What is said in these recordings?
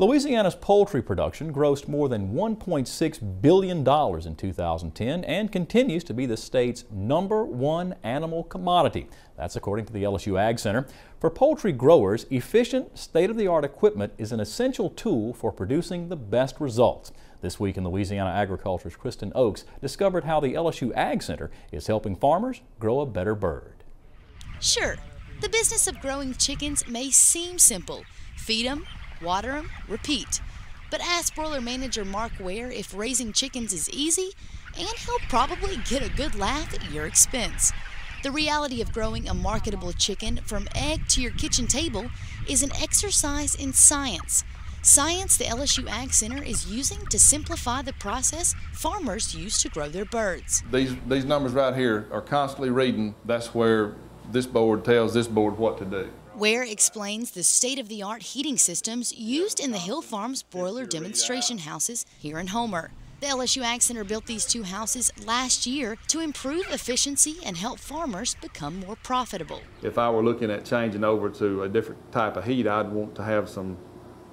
Louisiana's poultry production grossed more than $1.6 billion in 2010 and continues to be the state's number one animal commodity. That's according to the LSU Ag Center. For poultry growers, efficient, state-of-the-art equipment is an essential tool for producing the best results. This week in Louisiana Agriculture's Kristen Oaks discovered how the LSU Ag Center is helping farmers grow a better bird. Sure, the business of growing chickens may seem simple. Feed them, water them, repeat. But ask broiler manager Mark Ware if raising chickens is easy, and he'll probably get a good laugh at your expense. The reality of growing a marketable chicken from egg to your kitchen table is an exercise in science. Science the LSU Ag Center is using to simplify the process farmers use to grow their birds. These, these numbers right here are constantly reading. That's where this board tells this board what to do. Ware explains the state-of-the-art heating systems used in the Hill Farms broiler demonstration houses here in Homer. The LSU Ag Center built these two houses last year to improve efficiency and help farmers become more profitable. If I were looking at changing over to a different type of heat, I'd want to have some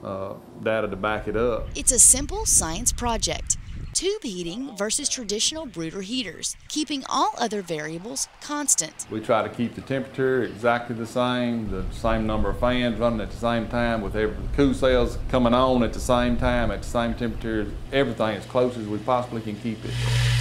uh, data to back it up. It's a simple science project tube heating versus traditional brooder heaters, keeping all other variables constant. We try to keep the temperature exactly the same, the same number of fans running at the same time with every cool cells coming on at the same time, at the same temperature, everything as close as we possibly can keep it.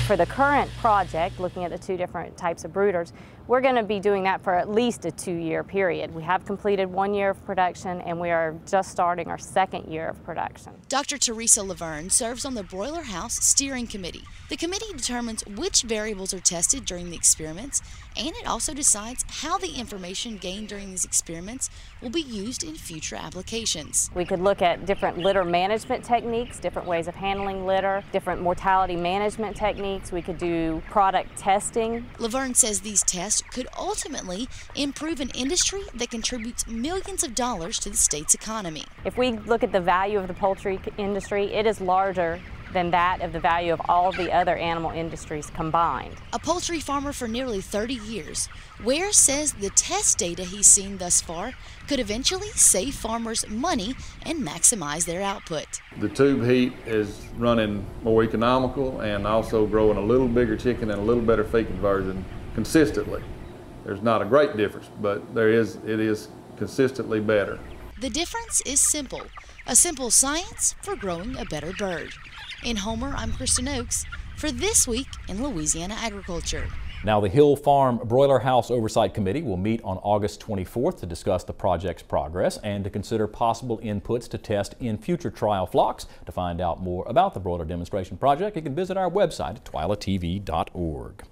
For the current project, looking at the two different types of brooders, we're going to be doing that for at least a two-year period. We have completed one year of production and we are just starting our second year of production. Dr. Theresa Lavergne serves on the Broiler House Steering Committee. The committee determines which variables are tested during the experiments and it also decides how the information gained during these experiments will be used in future applications. We could look at different litter management techniques, different ways of handling litter, different mortality management techniques. We could do product testing. Lavergne says these tests could ultimately improve an industry that contributes millions of dollars to the state's economy. If we look at the value of the poultry industry, it is larger than that of the value of all the other animal industries combined. A poultry farmer for nearly 30 years, Ware says the test data he's seen thus far could eventually save farmers money and maximize their output. The tube heat is running more economical and also growing a little bigger chicken and a little better feed conversion consistently. There's not a great difference, but there is it is consistently better. The difference is simple. A simple science for growing a better bird. In Homer, I'm Kristen Oaks for This Week in Louisiana Agriculture. Now, the Hill Farm Broiler House Oversight Committee will meet on August 24th to discuss the project's progress and to consider possible inputs to test in future trial flocks. To find out more about the broiler demonstration project, you can visit our website at twilatv.org.